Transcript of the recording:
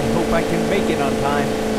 I hope I can make it on time.